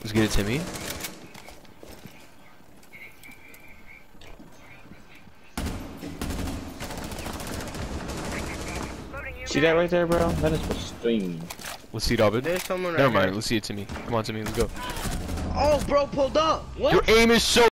Let's get it, to me. See that right there, bro? That is pristine. Let's see it, There's someone right Never mind. here. Let's see it, to me. Come on, to me. Let's go. Oh, bro pulled up. What? Your aim is so